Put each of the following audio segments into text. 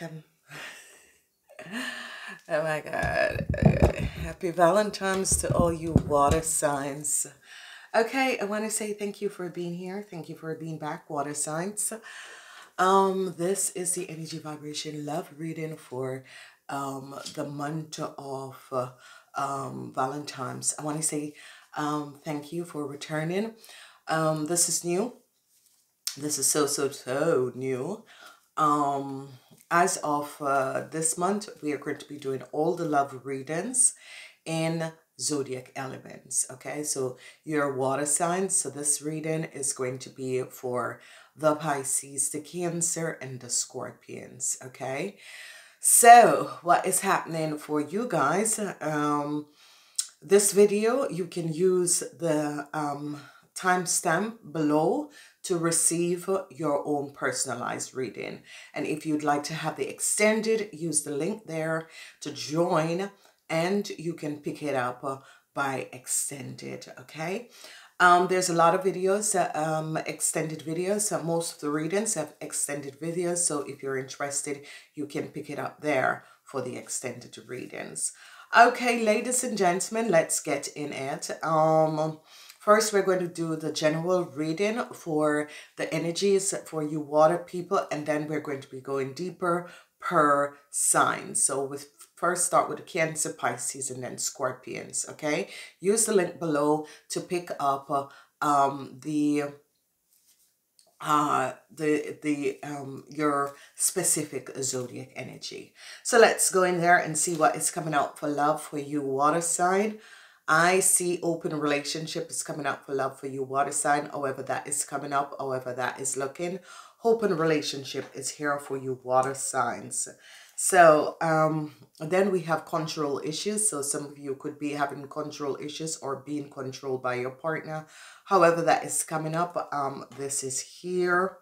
welcome. Oh my God. Happy Valentine's to all you water signs. Okay, I want to say thank you for being here. Thank you for being back, water signs. Um, this is the energy vibration love reading for um the month of uh, um Valentine's. I want to say um thank you for returning. Um, this is new. This is so so so new. Um, as of uh, this month, we are going to be doing all the love readings in zodiac elements. Okay, so your water signs. So this reading is going to be for the Pisces, the Cancer, and the Scorpions. Okay, so what is happening for you guys? Um, this video, you can use the um, timestamp below to receive your own personalized reading. And if you'd like to have the extended, use the link there to join and you can pick it up uh, by extended, okay? Um, there's a lot of videos, uh, um, extended videos. Uh, most of the readings have extended videos. So if you're interested, you can pick it up there for the extended readings. Okay, ladies and gentlemen, let's get in it. Um, First, we're going to do the general reading for the energies for you water people, and then we're going to be going deeper per sign. So with first start with the Cancer, Pisces, and then Scorpions, okay? Use the link below to pick up uh, um, the uh the the um your specific zodiac energy so let's go in there and see what is coming out for love for you water sign I see open relationship is coming up for love for you, water sign, however that is coming up, however that is looking. Open relationship is here for you, water signs. So um, then we have control issues. So some of you could be having control issues or being controlled by your partner. However that is coming up, um, this is here.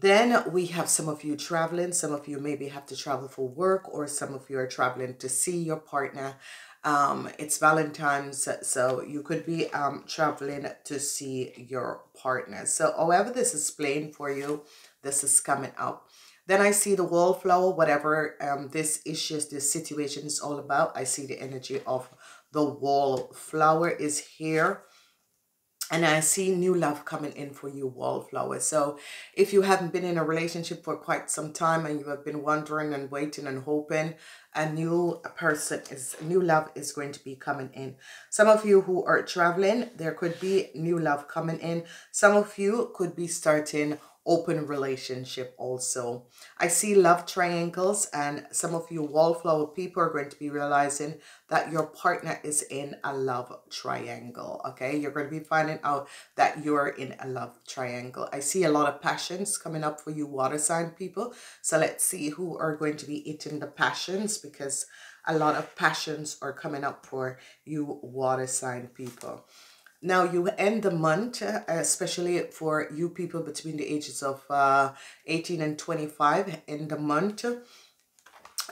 Then we have some of you traveling. Some of you maybe have to travel for work or some of you are traveling to see your partner. Um, it's Valentine's, so you could be um, traveling to see your partner. So however this is playing for you, this is coming up. Then I see the wallflower, whatever um, this issue, this situation is all about. I see the energy of the wallflower is here and I see new love coming in for you, wallflower. So if you haven't been in a relationship for quite some time and you have been wondering and waiting and hoping, a new person is, new love is going to be coming in. Some of you who are traveling, there could be new love coming in. Some of you could be starting open relationship also. I see love triangles and some of you wallflower people are going to be realizing that your partner is in a love triangle. Okay, you're going to be finding out that you're in a love triangle. I see a lot of passions coming up for you water sign people. So let's see who are going to be eating the passions because a lot of passions are coming up for you water sign people. Now you end the month, uh, especially for you people between the ages of uh, 18 and 25 in the month,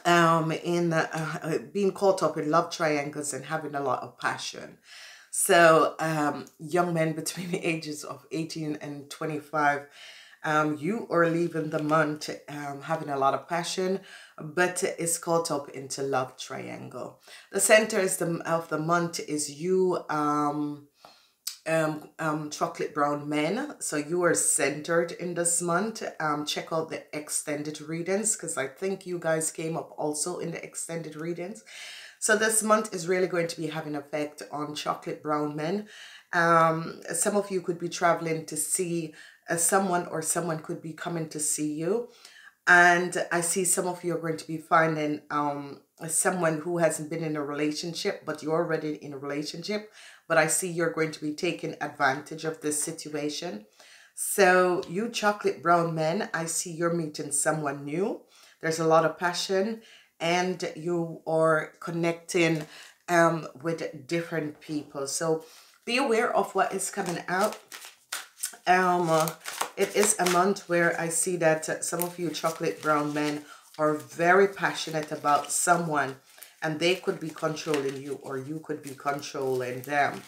um, in uh, uh, being caught up in love triangles and having a lot of passion. So um, young men between the ages of 18 and 25, um, you are leaving the month um, having a lot of passion, but it's caught up into love triangle. The center is the, of the month is you um, um, um, chocolate brown men. So you are centered in this month. Um, check out the extended readings because I think you guys came up also in the extended readings. So this month is really going to be having effect on chocolate brown men. Um, some of you could be traveling to see uh, someone or someone could be coming to see you. And I see some of you are going to be finding um, someone who hasn't been in a relationship, but you're already in a relationship but I see you're going to be taking advantage of this situation. So you chocolate brown men, I see you're meeting someone new. There's a lot of passion and you are connecting um, with different people. So be aware of what is coming out. Um, it is a month where I see that some of you chocolate brown men are very passionate about someone and they could be controlling you or you could be controlling them.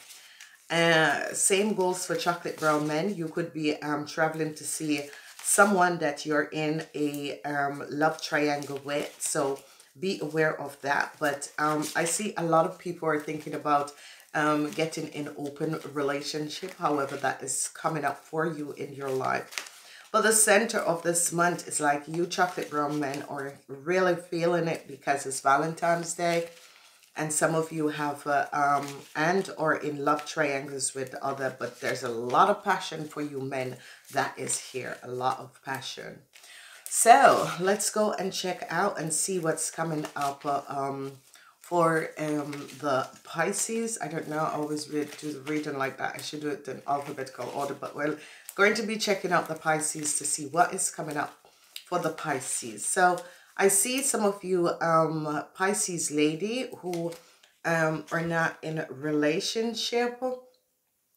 Uh, same goes for chocolate brown men. You could be um, traveling to see someone that you're in a um, love triangle with. So be aware of that. But um, I see a lot of people are thinking about um, getting in open relationship. However, that is coming up for you in your life. But the center of this month is like you chocolate brown men are really feeling it because it's Valentine's Day. And some of you have uh, um, and or in love triangles with other, but there's a lot of passion for you men that is here. A lot of passion. So let's go and check out and see what's coming up uh, um, for um, the Pisces. I don't know, I always read, do the reading like that. I should do it in alphabetical order, but we're going to be checking out the Pisces to see what is coming up for the Pisces. So I see some of you um, Pisces lady who um, are not in a relationship.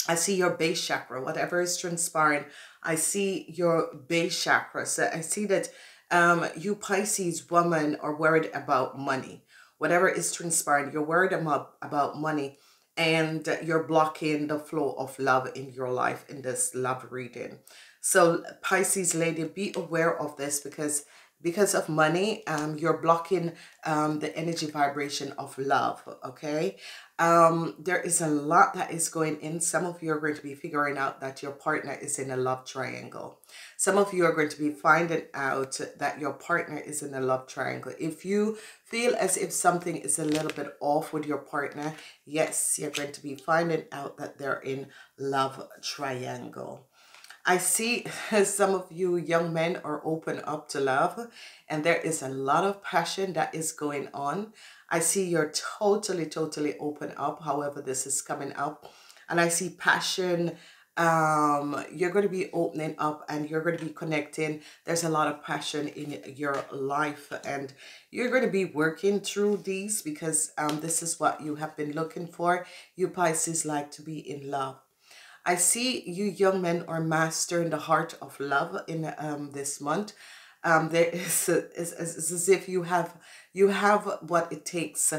I see your base chakra, whatever is transpiring. I see your base chakra. So I see that um, you Pisces woman are worried about money whatever is transpiring, you're worried about, about money and you're blocking the flow of love in your life in this love reading. So Pisces lady, be aware of this because because of money, um, you're blocking um, the energy vibration of love, okay? Um, there is a lot that is going in. Some of you are going to be figuring out that your partner is in a love triangle. Some of you are going to be finding out that your partner is in a love triangle. If you feel as if something is a little bit off with your partner, yes, you're going to be finding out that they're in love triangle. I see some of you young men are open up to love and there is a lot of passion that is going on. I see you're totally, totally open up. However, this is coming up and I see passion. Um, you're going to be opening up and you're going to be connecting. There's a lot of passion in your life and you're going to be working through these because um, this is what you have been looking for. You Pisces like to be in love. I see you young men are mastering the heart of love in um, this month. Um, there is it's, it's as if you have you have what it takes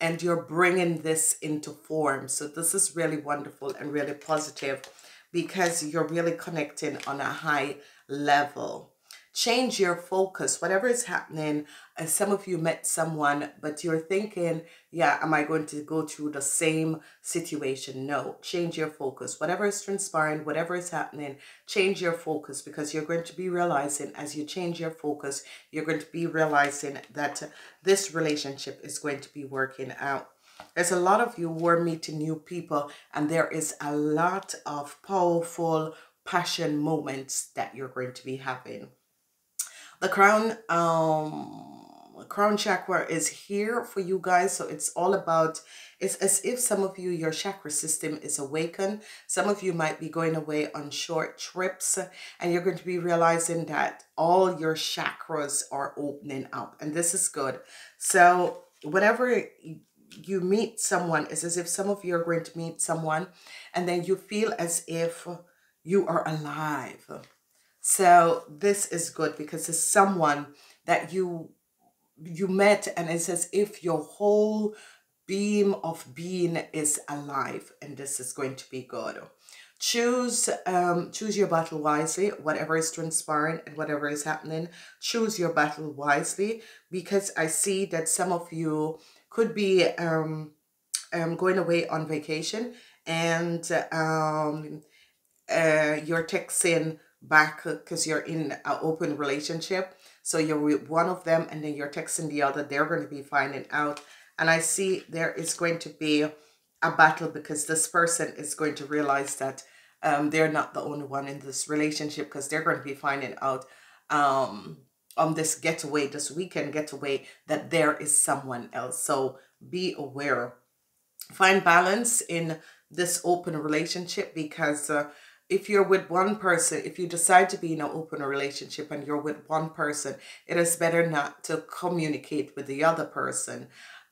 and you're bringing this into form. So this is really wonderful and really positive because you're really connecting on a high level change your focus. Whatever is happening uh, some of you met someone but you're thinking yeah am i going to go through the same situation? No change your focus. Whatever is transpiring whatever is happening change your focus because you're going to be realizing as you change your focus you're going to be realizing that this relationship is going to be working out. There's a lot of you who are meeting new people and there is a lot of powerful passion moments that you're going to be having the crown um crown chakra is here for you guys. So it's all about it's as if some of you your chakra system is awakened. Some of you might be going away on short trips and you're going to be realizing that all your chakras are opening up and this is good. So whenever you meet someone it's as if some of you are going to meet someone and then you feel as if you are alive so this is good because it's someone that you you met and it's as if your whole beam of being is alive and this is going to be good. Choose um, choose your battle wisely, whatever is transpiring and whatever is happening. Choose your battle wisely because I see that some of you could be um, um, going away on vacation and um, uh, you're texting back because you're in an open relationship. So you're with one of them and then you're texting the other. They're going to be finding out. And I see there is going to be a battle because this person is going to realize that um, they're not the only one in this relationship because they're going to be finding out um, on this getaway, this weekend getaway, that there is someone else. So be aware. Find balance in this open relationship because uh, if you're with one person, if you decide to be in an open relationship and you're with one person, it is better not to communicate with the other person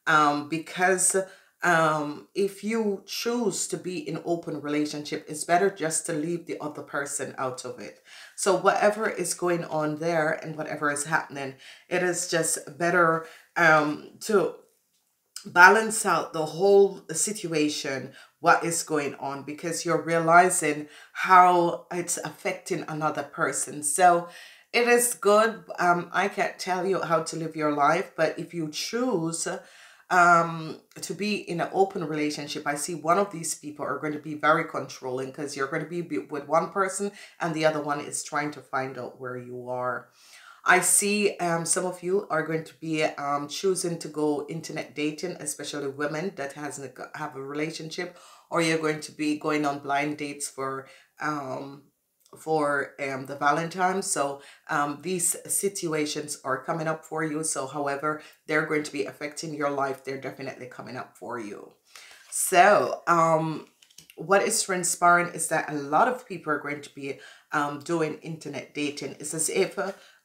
um, because um, if you choose to be in open relationship, it's better just to leave the other person out of it. So whatever is going on there and whatever is happening, it is just better um, to balance out the whole situation what is going on because you're realizing how it's affecting another person. So it is good um i can't tell you how to live your life but if you choose um to be in an open relationship i see one of these people are going to be very controlling because you're going to be with one person and the other one is trying to find out where you are I see um, some of you are going to be um, choosing to go internet dating, especially women that hasn't have a relationship, or you're going to be going on blind dates for um, for um, the Valentine. So um, these situations are coming up for you. So however they're going to be affecting your life, they're definitely coming up for you. So um, what is transpiring is that a lot of people are going to be um, doing internet dating. It's as if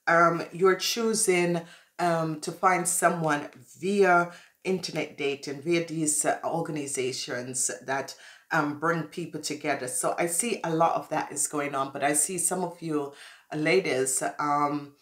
um, you're choosing um, to find someone via internet dating, via these uh, organizations that um, bring people together. So I see a lot of that is going on, but I see some of you ladies, um,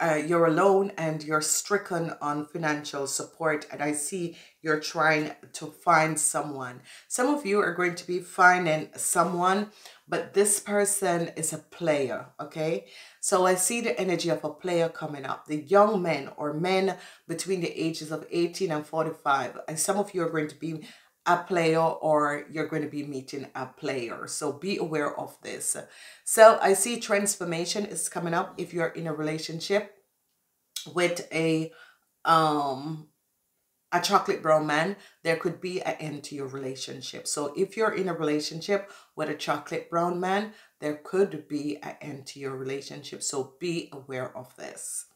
uh, you're alone and you're stricken on financial support and I see you're trying to find someone. Some of you are going to be finding someone, but this person is a player, okay? So I see the energy of a player coming up. The young men or men between the ages of 18 and 45. And some of you are going to be a player or you're going to be meeting a player. So be aware of this. So I see transformation is coming up if you're in a relationship with a um a chocolate brown man, there could be an end to your relationship. So if you're in a relationship with a chocolate brown man, there could be an end to your relationship. So be aware of this.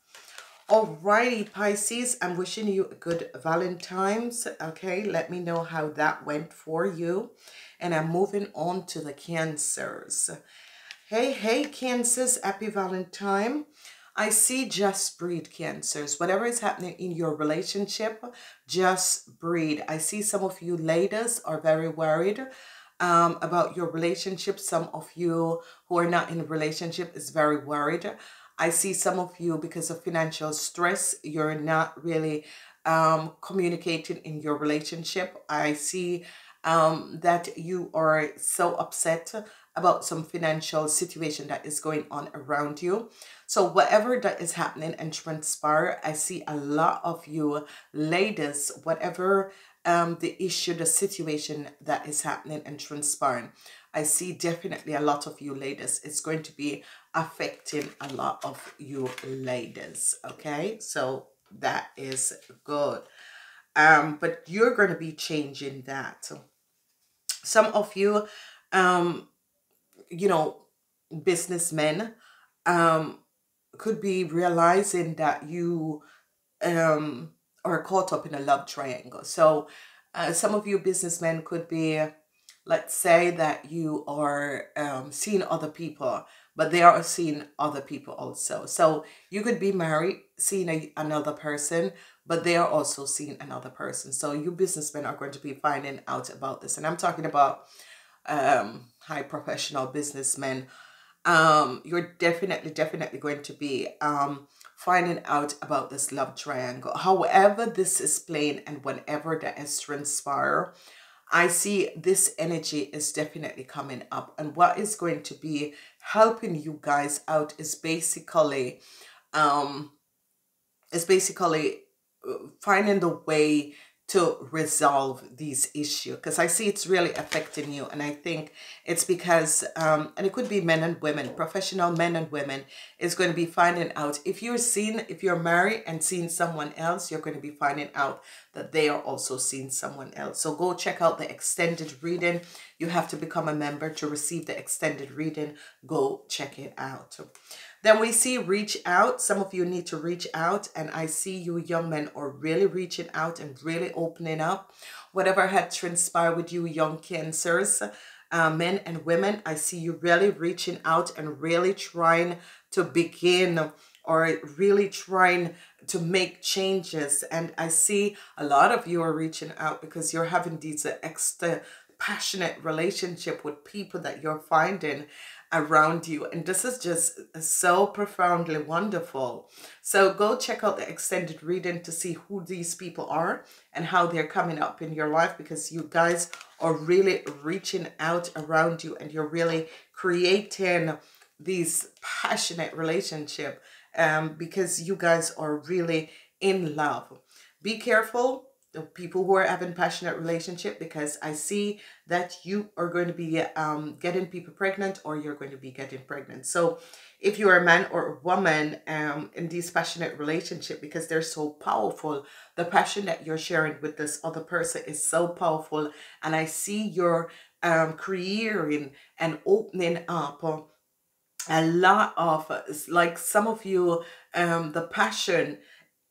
Alrighty, Pisces, I'm wishing you a good Valentine's. Okay, let me know how that went for you. And I'm moving on to the Cancers. Hey, hey, Cancers, happy Valentine. I see just breed cancers. Whatever is happening in your relationship, just breed. I see some of you ladies are very worried um, about your relationship. Some of you who are not in a relationship is very worried. I see some of you because of financial stress, you're not really um, communicating in your relationship. I see um, that you are so upset about some financial situation that is going on around you. So whatever that is happening and transpire, I see a lot of you ladies, whatever um, the issue, the situation that is happening and transpiring, I see definitely a lot of you ladies. It's going to be affecting a lot of you ladies. Okay, so that is good. Um, but you're going to be changing that. Some of you, um, you know, businessmen, um, could be realizing that you um are caught up in a love triangle. So uh, some of you businessmen could be, let's say that you are um, seeing other people but they are seeing other people also. So you could be married, seeing a, another person, but they are also seeing another person. So you businessmen are going to be finding out about this. And I'm talking about um, high professional businessmen. Um, you're definitely, definitely going to be um, finding out about this love triangle. However this is playing and whenever that is transpire, I see this energy is definitely coming up. And what is going to be helping you guys out is basically, um, is basically uh, finding the way to resolve these issues because I see it's really affecting you and I think it's because um and it could be men and women professional men and women is going to be finding out if you're seen, if you're married and seeing someone else you're going to be finding out that they are also seeing someone else. So go check out the extended reading. You have to become a member to receive the extended reading. Go check it out then we see reach out. Some of you need to reach out. And I see you young men are really reaching out and really opening up. Whatever had transpired with you young cancers, uh, men and women, I see you really reaching out and really trying to begin or really trying to make changes. And I see a lot of you are reaching out because you're having these extra passionate relationship with people that you're finding around you. And this is just so profoundly wonderful. So go check out the extended reading to see who these people are and how they're coming up in your life because you guys are really reaching out around you and you're really creating these passionate relationship um, because you guys are really in love. Be careful the people who are having passionate relationship because I see that you are going to be um, getting people pregnant or you're going to be getting pregnant. So if you're a man or a woman um, in these passionate relationship because they're so powerful, the passion that you're sharing with this other person is so powerful. And I see you're um, creating and opening up a lot of, like some of you, um, the passion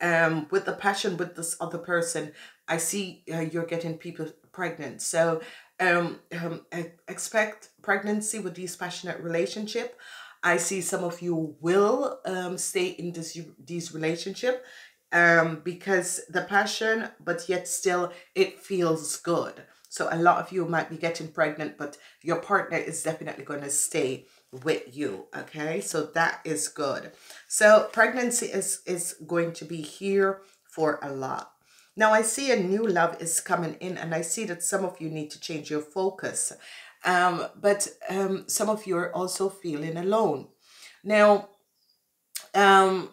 um, with the passion with this other person, I see uh, you're getting people pregnant. So um, um, expect pregnancy with these passionate relationship. I see some of you will um, stay in this these relationship um, because the passion, but yet still it feels good. So a lot of you might be getting pregnant, but your partner is definitely going to stay with you. Okay, so that is good. So pregnancy is, is going to be here for a lot. Now I see a new love is coming in and I see that some of you need to change your focus. Um, but um, some of you are also feeling alone. Now, um,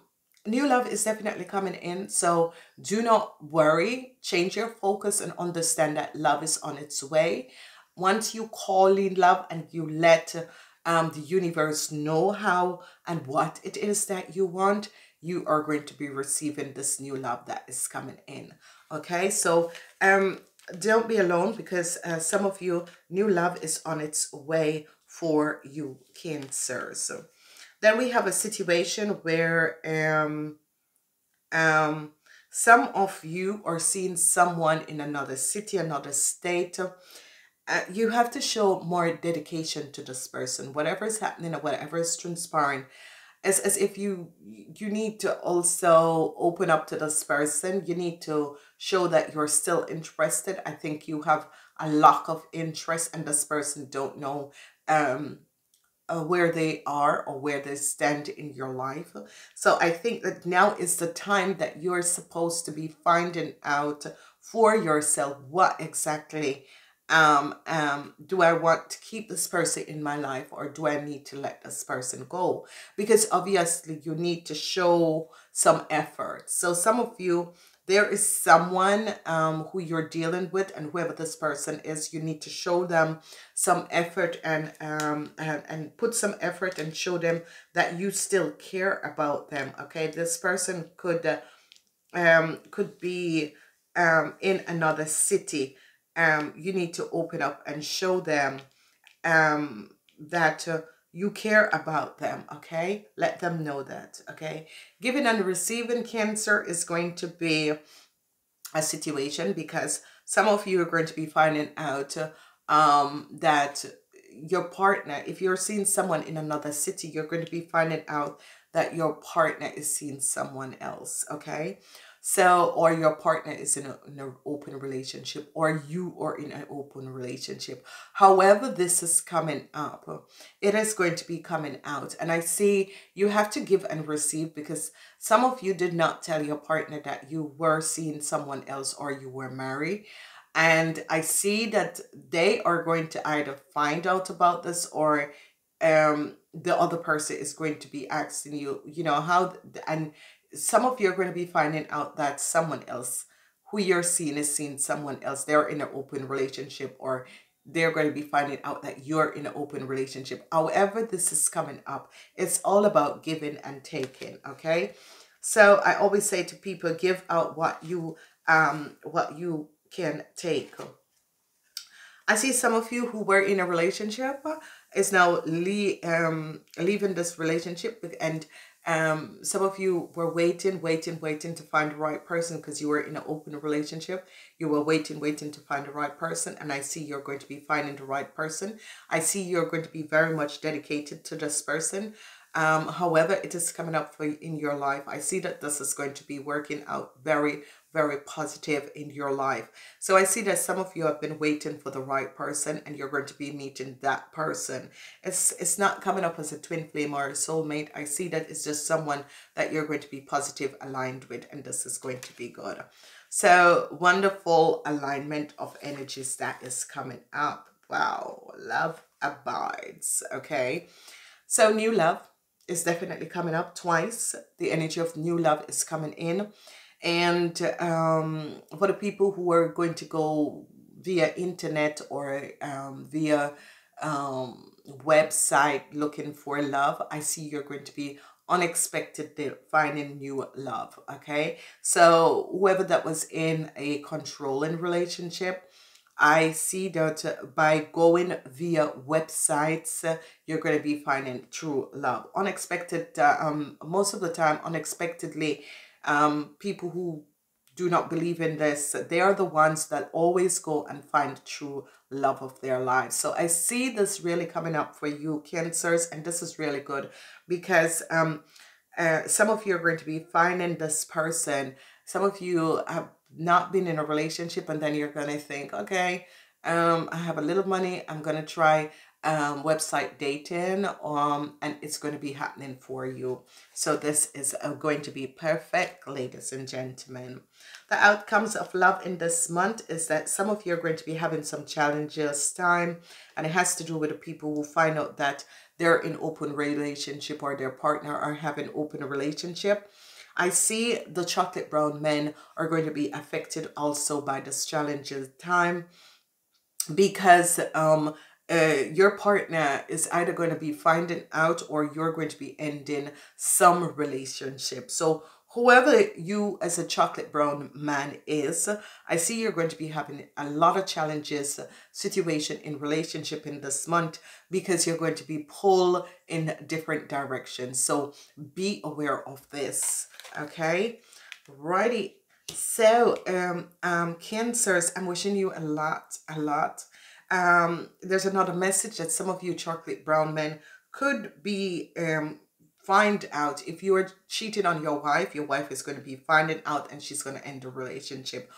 new love is definitely coming in. So do not worry. Change your focus and understand that love is on its way. Once you call in love and you let um, the universe know how and what it is that you want, you are going to be receiving this new love that is coming in. Okay, so um, don't be alone because uh, some of you, new love is on its way for you, Cancer. So then we have a situation where um, um, some of you are seeing someone in another city, another state, uh, you have to show more dedication to this person. Whatever is happening or whatever is transpiring, as, as if you you need to also open up to this person. You need to show that you're still interested. I think you have a lack of interest and this person don't know um uh, where they are or where they stand in your life. So I think that now is the time that you're supposed to be finding out for yourself what exactly um, um, do I want to keep this person in my life or do I need to let this person go? Because obviously you need to show some effort. So some of you, there is someone um, who you're dealing with and whoever this person is, you need to show them some effort and, um, and, and put some effort and show them that you still care about them. Okay, this person could, uh, um, could be um, in another city um, you need to open up and show them um, that uh, you care about them, okay? Let them know that, okay? Giving and receiving cancer is going to be a situation because some of you are going to be finding out um, that your partner, if you're seeing someone in another city, you're going to be finding out that your partner is seeing someone else, okay? So, or your partner is in, a, in an open relationship, or you are in an open relationship. However, this is coming up, it is going to be coming out. And I see you have to give and receive because some of you did not tell your partner that you were seeing someone else or you were married. And I see that they are going to either find out about this or um the other person is going to be asking you you know how and some of you are going to be finding out that someone else who you're seeing is seeing someone else. They're in an open relationship or they're going to be finding out that you're in an open relationship. However, this is coming up. It's all about giving and taking, okay? So I always say to people, give out what you um what you can take. I see some of you who were in a relationship is now le um, leaving this relationship and um, some of you were waiting, waiting, waiting to find the right person because you were in an open relationship. You were waiting, waiting to find the right person. And I see you're going to be finding the right person. I see you're going to be very much dedicated to this person. Um, however, it is coming up for in your life. I see that this is going to be working out very very positive in your life. So I see that some of you have been waiting for the right person and you're going to be meeting that person. It's it's not coming up as a twin flame or a soulmate. I see that it's just someone that you're going to be positive aligned with and this is going to be good. So wonderful alignment of energies that is coming up. Wow, love abides. Okay. So new love is definitely coming up twice. The energy of new love is coming in. And um, for the people who are going to go via internet or um, via um, website looking for love, I see you're going to be unexpectedly finding new love. Okay. So whoever that was in a controlling relationship, I see that by going via websites, you're going to be finding true love. Unexpected, uh, um, most of the time, unexpectedly, um, people who do not believe in this, they are the ones that always go and find true love of their lives. So I see this really coming up for you, Cancers, and this is really good because um, uh, some of you are going to be finding this person. Some of you have not been in a relationship and then you're going to think, okay, um, I have a little money. I'm going to try um, website dating um, and it's going to be happening for you. So this is uh, going to be perfect, ladies and gentlemen. The outcomes of love in this month is that some of you are going to be having some challenges time and it has to do with the people who find out that they're in open relationship or their partner are having open relationship I see the chocolate brown men are going to be affected also by this challenging time because um, uh, your partner is either going to be finding out or you're going to be ending some relationship. So whoever you as a chocolate brown man is, I see you're going to be having a lot of challenges, situation in relationship in this month because you're going to be pulled in different directions. So be aware of this. Okay. Righty. So, um, um, cancers, I'm wishing you a lot, a lot. Um, there's another message that some of you chocolate brown men could be um find out if you are cheating on your wife, your wife is going to be finding out and she's going to end the relationship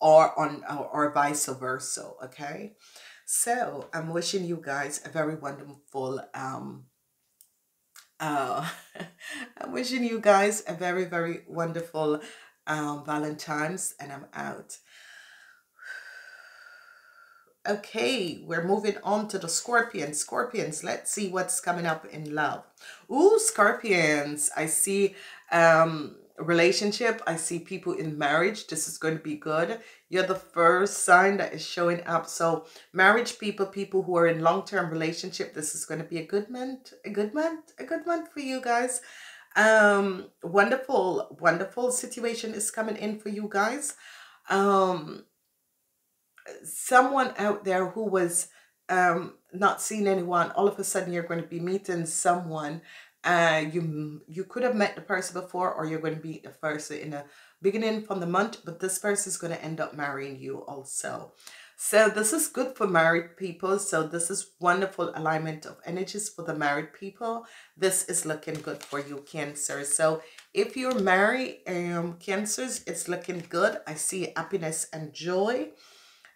or on or, or vice versa. Okay. So I'm wishing you guys a very wonderful um uh I'm wishing you guys a very, very wonderful um Valentine's and I'm out. Okay, we're moving on to the Scorpions. Scorpions, let's see what's coming up in love. Ooh, Scorpions. I see um relationship. I see people in marriage. This is going to be good. You're the first sign that is showing up. So marriage people, people who are in long-term relationship, this is going to be a good month, a good month, a good month for you guys. Um, wonderful, wonderful situation is coming in for you guys. Um, someone out there who was um, not seeing anyone, all of a sudden you're going to be meeting someone. Uh, you you could have met the person before, or you're going to meet the person in the beginning from the month, but this person is going to end up marrying you also. So this is good for married people. So this is wonderful alignment of energies for the married people. This is looking good for you, Cancer. So if you're married, um, Cancers, it's looking good. I see happiness and joy.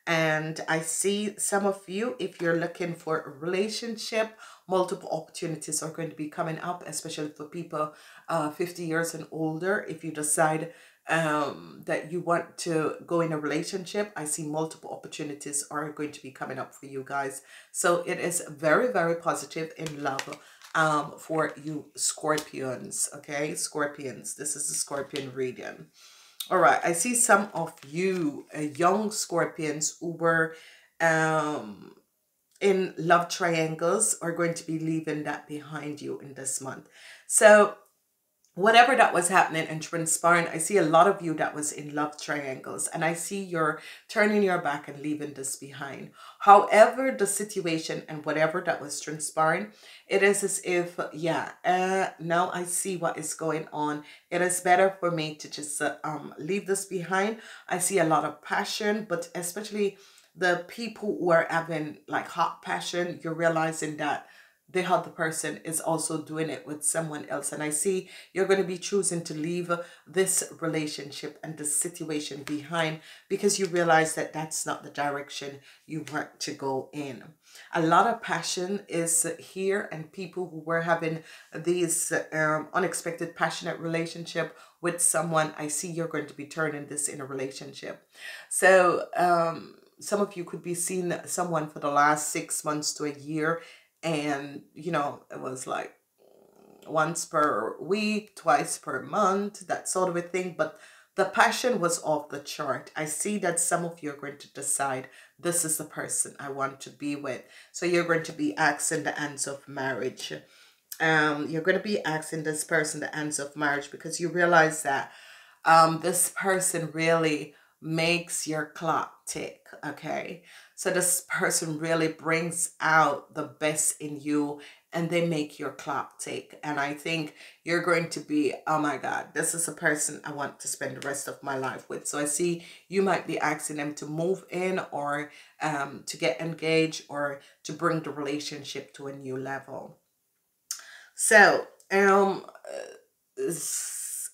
And I see some of you, if you're looking for a relationship, multiple opportunities are going to be coming up, especially for people uh, 50 years and older. If you decide um, that you want to go in a relationship, I see multiple opportunities are going to be coming up for you guys. So it is very, very positive in love um, for you Scorpions, okay? Scorpions, this is the Scorpion reading. All right, I see some of you uh, young scorpions who were um, in love triangles are going to be leaving that behind you in this month. So whatever that was happening and transpiring, I see a lot of you that was in love triangles and I see you're turning your back and leaving this behind. However, the situation and whatever that was transpiring, it is as if, yeah, uh, now I see what is going on. It is better for me to just uh, um leave this behind. I see a lot of passion, but especially the people who are having like hot passion, you're realizing that the other person is also doing it with someone else. And I see you're going to be choosing to leave this relationship and the situation behind because you realize that that's not the direction you want to go in. A lot of passion is here and people who were having these um, unexpected passionate relationship with someone, I see you're going to be turning this in a relationship. So um, some of you could be seeing someone for the last six months to a year and you know it was like once per week twice per month that sort of a thing. But the passion was off the chart. I see that some of you are going to decide this is the person i want to be with. So you're going to be asking the ends of marriage. Um you're going to be asking this person the ends of marriage because you realize that um this person really makes your clock tick okay so this person really brings out the best in you and they make your clock tick. And I think you're going to be, oh my God, this is a person I want to spend the rest of my life with. So I see you might be asking them to move in or um, to get engaged or to bring the relationship to a new level. So, um, uh,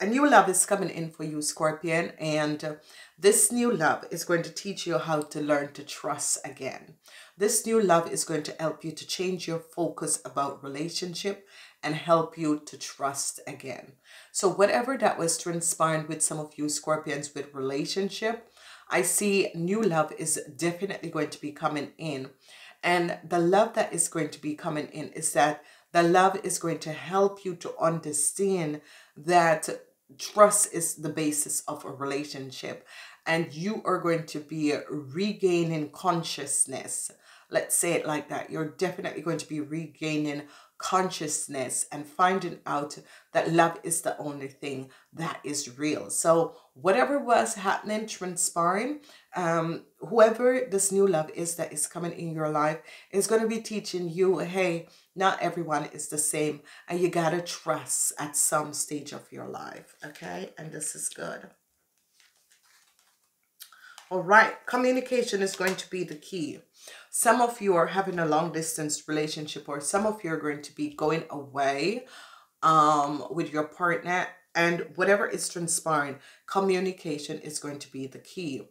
a new love is coming in for you, Scorpion. And uh, this new love is going to teach you how to learn to trust again. This new love is going to help you to change your focus about relationship and help you to trust again. So whatever that was transpiring with some of you Scorpions with relationship, I see new love is definitely going to be coming in. And the love that is going to be coming in is that the love is going to help you to understand that trust is the basis of a relationship and you are going to be regaining consciousness. Let's say it like that. You're definitely going to be regaining consciousness and finding out that love is the only thing that is real. So whatever was happening transpiring um whoever this new love is that is coming in your life is going to be teaching you hey not everyone is the same and you got to trust at some stage of your life okay? And this is good. All right communication is going to be the key. Some of you are having a long distance relationship or some of you are going to be going away um with your partner and whatever is transpiring communication is going to be the key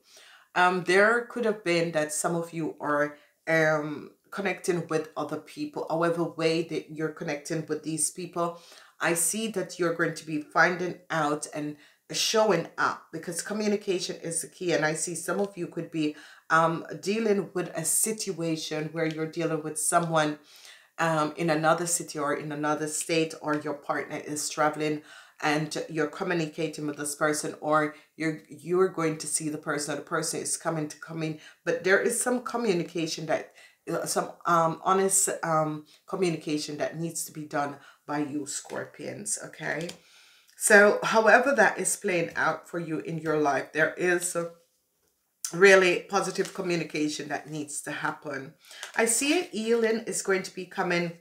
um there could have been that some of you are um connecting with other people, however way that you're connecting with these people, I see that you're going to be finding out and showing up because communication is the key. And I see some of you could be um, dealing with a situation where you're dealing with someone um, in another city or in another state or your partner is traveling and you're communicating with this person or you're you're going to see the person or the person is coming to come in. But there is some communication that some um, honest um, communication that needs to be done by you scorpions okay? So however that is playing out for you in your life there is a really positive communication that needs to happen. I see it healing is going to be coming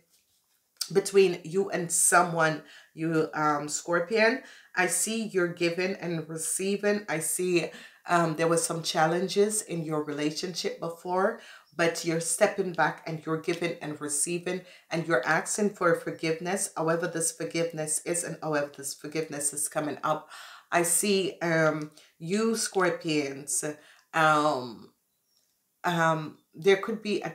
between you and someone you um scorpion. I see you're giving and receiving. I see um there was some challenges in your relationship before but you're stepping back and you're giving and receiving and you're asking for forgiveness. However this forgiveness is and however this forgiveness is coming up. I see um you scorpions um um there could be a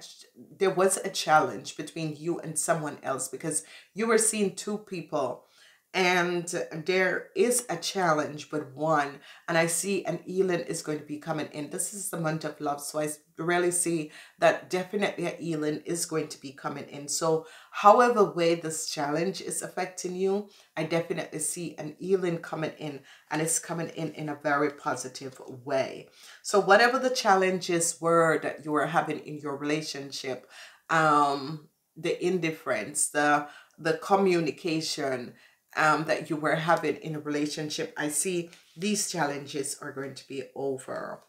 there was a challenge between you and someone else because you were seeing two people and there is a challenge but one and i see an healing is going to be coming in. This is the month of love so i really see that definitely a healing is going to be coming in. So however way this challenge is affecting you i definitely see an healing coming in and it's coming in in a very positive way. So whatever the challenges were that you were having in your relationship um the indifference the the communication um, that you were having in a relationship, I see these challenges are going to be over.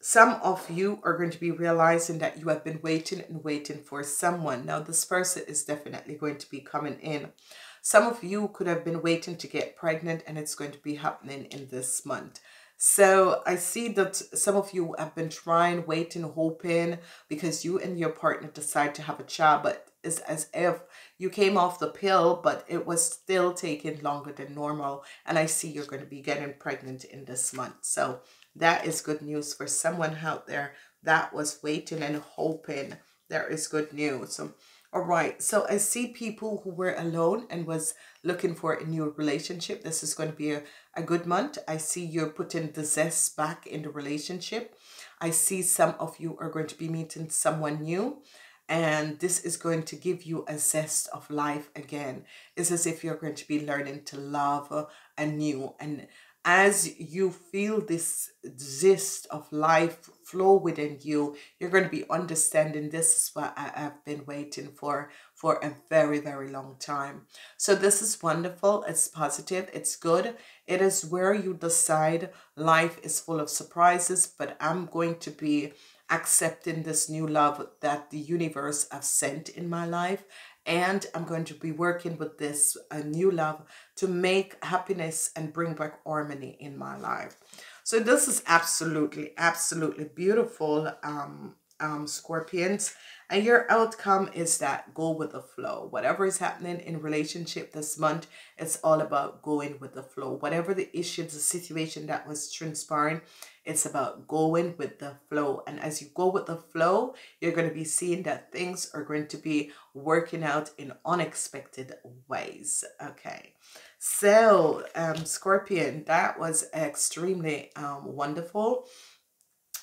Some of you are going to be realizing that you have been waiting and waiting for someone. Now, this person is definitely going to be coming in. Some of you could have been waiting to get pregnant and it's going to be happening in this month. So I see that some of you have been trying, waiting, hoping because you and your partner decide to have a child, but it's as if you came off the pill, but it was still taking longer than normal. And I see you're going to be getting pregnant in this month. So that is good news for someone out there that was waiting and hoping. There is good news. So all right, so I see people who were alone and was looking for a new relationship. This is going to be a, a good month. I see you're putting the zest back in the relationship. I see some of you are going to be meeting someone new and this is going to give you a zest of life again. It's as if you're going to be learning to love anew and as you feel this zest of life flow within you, you're going to be understanding this is what I have been waiting for for a very, very long time. So this is wonderful. It's positive. It's good. It is where you decide life is full of surprises, but I'm going to be accepting this new love that the universe have sent in my life and I'm going to be working with this a new love to make happiness and bring back harmony in my life. So this is absolutely, absolutely beautiful, um, um, Scorpions. And your outcome is that go with the flow. Whatever is happening in relationship this month, it's all about going with the flow. Whatever the issue, the situation that was transpiring, it's about going with the flow. And as you go with the flow, you're going to be seeing that things are going to be working out in unexpected ways. Okay. So, um, Scorpion, that was extremely um, wonderful.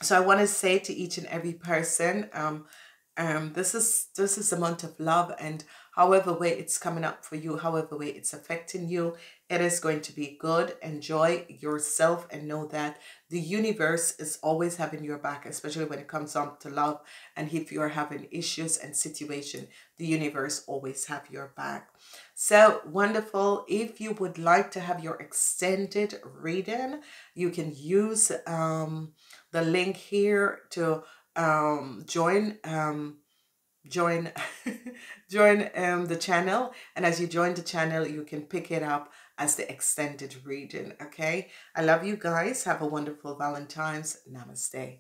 So I want to say to each and every person, um, um, this is this is a month of love and however way it's coming up for you, however way it's affecting you, it is going to be good. Enjoy yourself and know that the universe is always having your back, especially when it comes down to love. And if you are having issues and situation, the universe always have your back. So wonderful. If you would like to have your extended reading, you can use um, the link here to um, join um, join join um, the channel and as you join the channel you can pick it up as the extended reading okay? I love you guys. Have a wonderful valentine's. Namaste